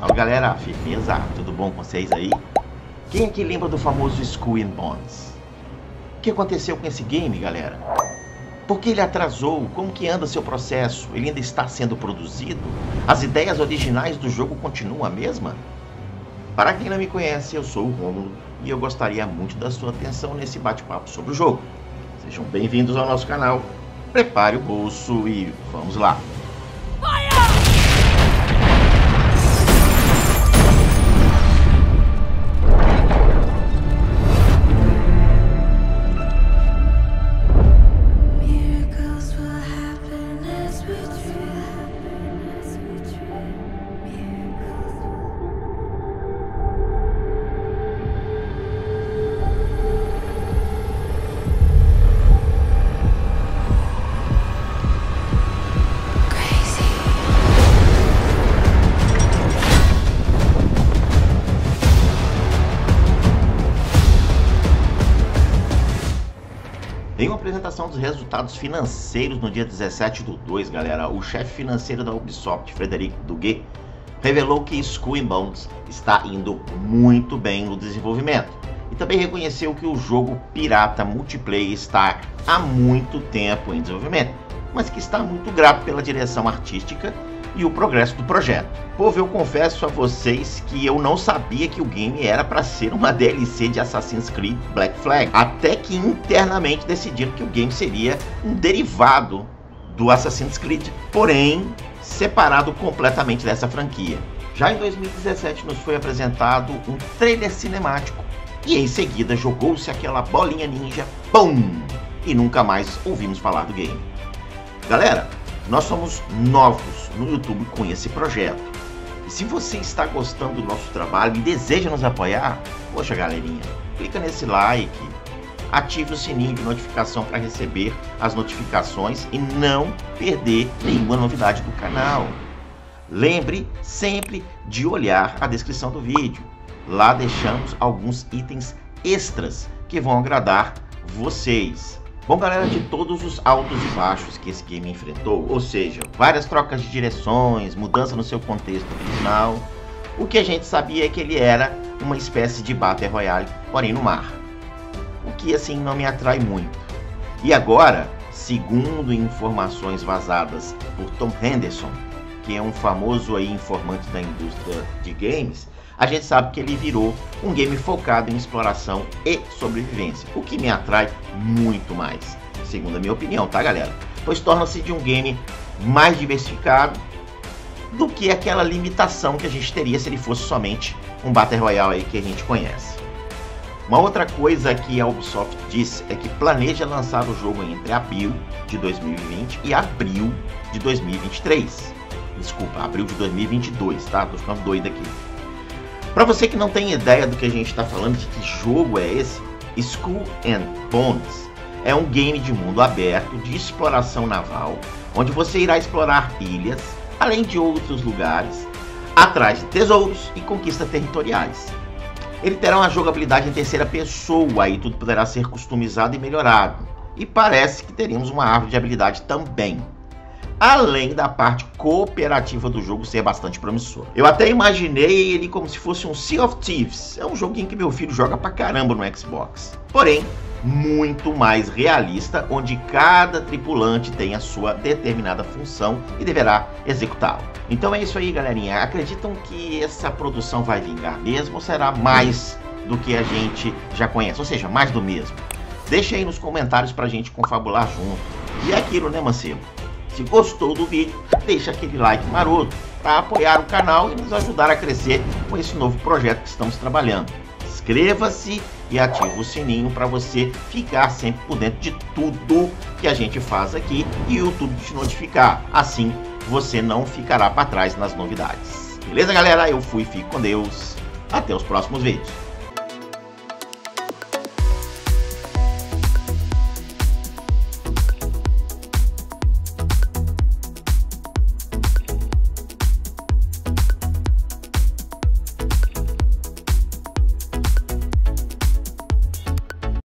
Salve galera, firmeza? Tudo bom com vocês aí? Quem aqui lembra do famoso School and Bones? O que aconteceu com esse game, galera? Por que ele atrasou? Como que anda seu processo? Ele ainda está sendo produzido? As ideias originais do jogo continuam a mesma? Para quem não me conhece, eu sou o Romulo e eu gostaria muito da sua atenção nesse bate-papo sobre o jogo. Sejam bem-vindos ao nosso canal. Prepare o bolso e vamos lá. Em uma apresentação dos resultados financeiros no dia 17 do 2, galera, o chefe financeiro da Ubisoft, Frederic Duguet, revelou que Skull and Bones está indo muito bem no desenvolvimento. E também reconheceu que o jogo pirata multiplayer está há muito tempo em desenvolvimento, mas que está muito grato pela direção artística e o progresso do projeto. Povo, eu confesso a vocês que eu não sabia que o game era para ser uma DLC de Assassin's Creed Black Flag, até que internamente decidiram que o game seria um derivado do Assassin's Creed, porém separado completamente dessa franquia. Já em 2017 nos foi apresentado um trailer cinemático e em seguida jogou-se aquela bolinha ninja, pum! E nunca mais ouvimos falar do game. Galera, nós somos novos no YouTube com esse projeto. E se você está gostando do nosso trabalho e deseja nos apoiar, poxa galerinha, clica nesse like, ative o sininho de notificação para receber as notificações e não perder nenhuma novidade do canal. Lembre sempre de olhar a descrição do vídeo. Lá deixamos alguns itens extras que vão agradar vocês. Bom, galera, de todos os altos e baixos que esse game enfrentou, ou seja, várias trocas de direções, mudança no seu contexto original, o que a gente sabia é que ele era uma espécie de Battle Royale, porém no mar. O que assim não me atrai muito. E agora, segundo informações vazadas por Tom Henderson, que é um famoso aí informante da indústria de games, a gente sabe que ele virou um game focado em exploração e sobrevivência, o que me atrai muito mais, segundo a minha opinião, tá galera? Pois torna-se de um game mais diversificado do que aquela limitação que a gente teria se ele fosse somente um Battle Royale aí que a gente conhece. Uma outra coisa que a Ubisoft disse é que planeja lançar o jogo entre abril de 2020 e abril de 2023. Desculpa, abril de 2022, tá? Tô ficando doido aqui. Para você que não tem ideia do que a gente está falando, de que jogo é esse, Skull and Bones é um game de mundo aberto de exploração naval, onde você irá explorar ilhas, além de outros lugares, atrás de tesouros e conquistas territoriais. Ele terá uma jogabilidade em terceira pessoa e tudo poderá ser customizado e melhorado. E parece que teremos uma árvore de habilidade também além da parte cooperativa do jogo ser bastante promissor. Eu até imaginei ele como se fosse um Sea of Thieves, é um joguinho que meu filho joga pra caramba no Xbox. Porém, muito mais realista, onde cada tripulante tem a sua determinada função e deverá executá-la. Então é isso aí, galerinha. Acreditam que essa produção vai vingar mesmo ou será mais do que a gente já conhece? Ou seja, mais do mesmo? Deixa aí nos comentários pra gente confabular junto. E é aquilo, né, Mancebo? Se gostou do vídeo, deixa aquele like maroto para apoiar o canal e nos ajudar a crescer com esse novo projeto que estamos trabalhando. Inscreva-se e ative o sininho para você ficar sempre por dentro de tudo que a gente faz aqui e o YouTube te notificar. Assim você não ficará para trás nas novidades. Beleza, galera? Eu fui, fico com Deus. Até os próximos vídeos.